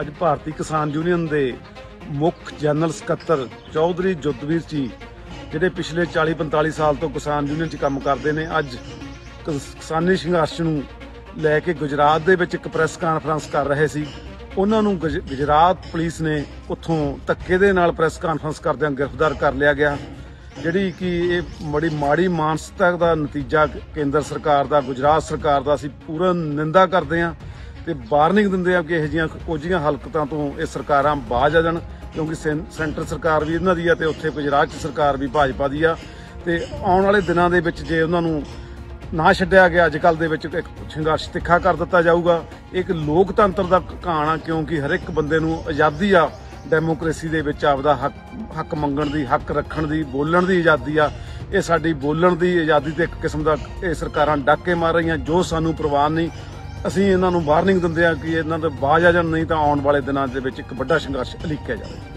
ਅੱਜ ਭਾਰਤੀ ਕਿਸਾਨ ਯੂਨੀਅਨ ਦੇ ਮੁੱਖ ਜਨਰਲ ਸਕੱਤਰ ਚੌਧਰੀ ਜੁੱਧਵੀਰ ਜੀ, ਜਿਹੜੇ ਪਿਛਲੇ 40-45 ਸਾਲ ਤੋਂ ਕਿਸਾਨ ਯੂਨੀਅਨ 'ਚ ਕੰਮ ਕਰਦੇ ਨੇ, ਅੱਜ ਕਿਸ- ਕਿਸਾਨੀ ਸੰਘਰਸ਼ ਨੂੰ ਲੈ ਕੇ ਗੁਜਰਾਤ ਦੇ ਵਿੱਚ ਇੱਕ ਪ੍ਰੈਸ ਕਾਨਫਰੰਸ ਕਰ ਰਹੇ ਸੀ। ਉਹਨਾਂ ਨੂੰ ਗੁਜ- ਗੁਜਰਾਤ ਪੁਲਿਸ ਨੇ ਉੱਥੋਂ ਧੱਕੇ ਦੇ ਨਾਲ ਪ੍ਰੈਸ ਕਾਨਫਰੰਸ ਕਰਦਿਆਂ ਗ੍ਰਿਫਤਾਰ ਕਰ ਲਿਆ ਗਿਆ, ਜਿਹੜੀ ਕਿ ਇਹ ਬੜੀ ਮਾੜੀ ਮਾਨਸਿਕਤਾ ਦਾ ਨਤੀਜਾ ਕੇਂਦਰ ਸਰਕਾਰ ਦਾ, ਗੁਜਰਾਤ ਸਰਕਾਰ ਦਾ ਅਸੀਂ ਪੂਰਨ ਨਿੰਦਾ ਕਰਦੇ ਹਾਂ। ਤੇ ਵਾਰਨਿੰਗ ਦਿੰਦੇ ਆ ਕਿ ਇਹੋ ਜਿਹੀਆਂ ਕੋਝੀਆਂ ਹਲਕਤਾਂ ਤੋਂ ਇਹ ਸਰਕਾਰਾਂ ਬਾਜ ਆ ਜਾਣ, ਕਿਉਂਕਿ ਸੈਂ- ਸੈਂਟਰ ਸਰਕਾਰ ਵੀ ਇਹਨਾਂ ਦੀ ਆ ਤੇ ਉੱਥੇ ਗੁਜਰਾਤ 'ਚ ਸਰਕਾਰ ਵੀ ਭਾਜਪਾ ਦੀ ਆ। ਤੇ ਆਉਣ ਵਾਲੇ ਦਿਨਾਂ ਦੇ ਵਿੱਚ ਜੇ ਉਹਨਾਂ ਨੂੰ ਨਾ ਛੱਡਿਆ ਗਿਆ, ਅੱਜ ਕੱਲ ਦੇ ਵਿੱਚ ਇੱਕ ਸੰਘਰਸ਼ ਤਿੱਖਾ ਕਰ ਦਿੱਤਾ ਜਾਊਗਾ। ਇਹ ਇੱਕ ਲੋਕਤੰਤਰ ਦਾ ਕਹਾਣ ਆ, ਕਿਉਂਕਿ ਹਰ ਇੱਕ ਬੰਦੇ ਨੂੰ ਆਜ਼ਾਦੀ ਆ। ਡੈਮੋਕ੍ਰੇਸੀ ਦੇ ਵਿੱਚ ਆਪਦਾ ਹੱਕ ਹੱਕ ਮੰਗਣ ਦੀ, ਹੱਕ ਰੱਖਣ ਦੀ, ਬੋਲਣ ਦੀ ਆਜ਼ਾਦੀ ਆ। ਇਹ ਸਾਡੀ ਬੋਲਣ ਦੀ ਆਜ਼ਾਦੀ ਤੇ ਇੱਕ ਕਿਸਮ ਦਾ ਇਹ ਸਰਕਾਰਾਂ ਡਾਕੇ ਮਾਰ ਰਹੀਆਂ, ਜੋ ਸਾਨੂੰ ਪ੍ਰਵਾਨ ਨਹੀਂ ਅਸੀਂ ਇਹਨਾਂ ਨੂੰ ਵਾਰਨਿੰਗ ਦਿੰਦੇ ਆ ਕਿ ਇਹਨਾਂ ਦੇ ਬਾਜ ਆ ਜਾਣ ਨਹੀਂ ਤਾਂ ਆਉਣ ਵਾਲੇ ਦਿਨਾਂ ਦੇ ਵਿੱਚ ਇੱਕ ਵੱਡਾ ਸੰਘਰਸ਼ ਉਲੀਕਿਆ ਜਾਵੇ।